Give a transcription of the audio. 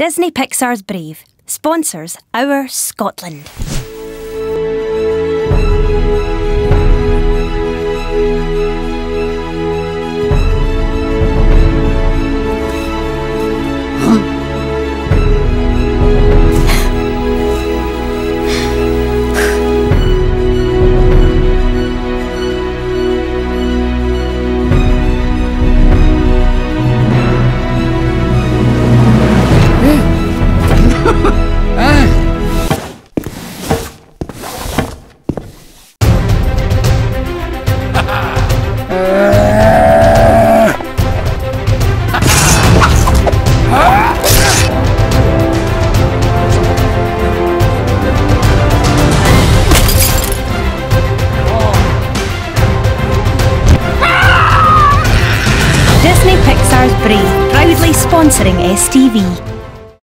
Disney Pixar's Brave sponsors Our Scotland. Disney Pixar's Brave, proudly sponsoring STV.